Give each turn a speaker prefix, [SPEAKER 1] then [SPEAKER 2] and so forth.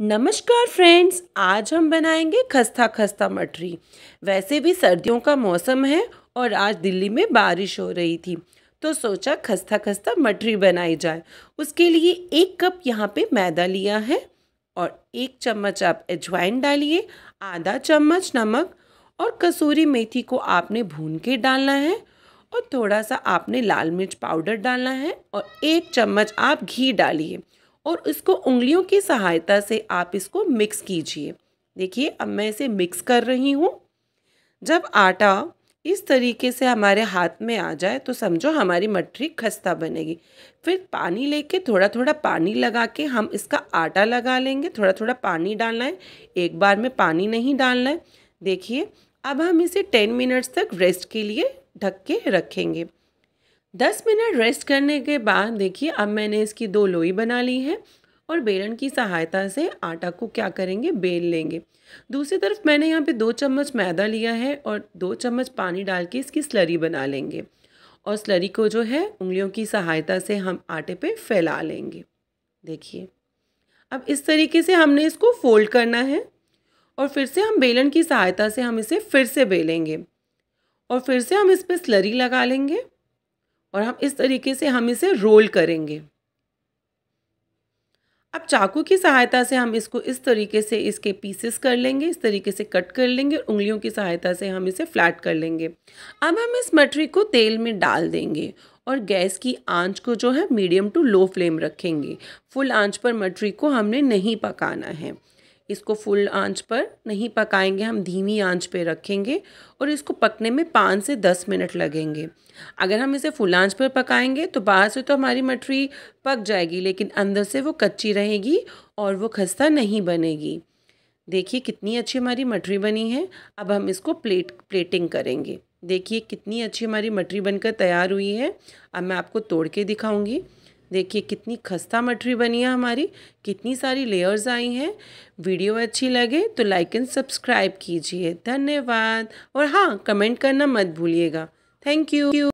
[SPEAKER 1] नमस्कार फ्रेंड्स, आज हम बनाएँगे खस्ता खस्ता मटरी। वैसे भी सर्दियों का मौसम है और आज दिल्ली में बारिश हो रही थी तो सोचा खस्ता खस्ता मटरी बनाई जाए। उसके लिए एक कप यहाँ पे मैदा लिया है और एक चम्मच आप अजवाइन डालिए, आधा चम्मच नमक और कसूरी मेथी को आपने भून के डालना है और थोड़ा सा आपने लाल मिर्च पाउडर डालना है और एक चम्मच आप घी डालिए। और इसको उंगलियों की सहायता से आप इसको मिक्स कीजिए। देखिए, अब मैं इसे मिक्स कर रही हूँ। जब आटा इस तरीके से हमारे हाथ में आ जाए तो समझो हमारी मटरी खस्ता बनेगी। फिर पानी लेके थोड़ा थोड़ा पानी लगा के हम इसका आटा लगा लेंगे। थोड़ा थोड़ा पानी डालना है। एक बार में पानी नहीं डालना है। देखिए, अब हम इसे टेन मिनट्स तक रेस्ट के लिए ढक के रखेंगे। दस मिनट रेस्ट करने के बाद देखिए, अब मैंने इसकी दो लोई बना ली है और बेलन की सहायता से आटा को क्या करेंगे? बेल लेंगे। दूसरी तरफ़ मैंने यहाँ पे दो चम्मच मैदा लिया है और दो चम्मच पानी डाल के इसकी स्लरी बना लेंगे और स्लरी को जो है, उंगलियों की सहायता से हम आटे पे फैला लेंगे। देखिए, अब इस तरीके से हमने इसको फोल्ड करना है और फिर से हम बेलन की सहायता से हम इसे फिर से बेलेंगे और फिर से हम इस पर स्लरी लगा लेंगे। और हम इस तरीके से हम इसे रोल करेंगे। अब चाकू की सहायता से हम इसको इस तरीके से इसके पीसेस कर लेंगे, इस तरीके से कट कर लेंगे और उंगलियों की सहायता से हम इसे फ्लैट कर लेंगे। अब हम इस मटरी को तेल में डाल देंगे और गैस की आँच को जो है मीडियम टू लो फ्लेम रखेंगे। फुल आँच पर मटरी को हमने नहीं पकाना है। इसको फुल आँच पर नहीं पकाएँगे, हम धीमी आँच पे रखेंगे और इसको पकने में पाँच से दस मिनट लगेंगे। अगर हम इसे फुल आँच पर पकाएँगे तो बाहर से तो हमारी मटरी पक जाएगी, लेकिन अंदर से वो कच्ची रहेगी और वो खस्ता नहीं बनेगी। देखिए कितनी अच्छी हमारी मटरी बनी है। अब हम इसको प्लेट, प्लेटिंग करेंगे। देखिए कितनी अच्छी हमारी मटरी बनकर तैयार हुई है। अब मैं आपको तोड़ के दिखाऊँगी। देखिए कितनी खस्ता मटरी बनी है हमारी, कितनी सारी लेयर्स आई हैं। वीडियो अच्छी लगे तो लाइक एंड सब्सक्राइब कीजिए। धन्यवाद। और हाँ कमेंट करना मत भूलिएगा। Thank you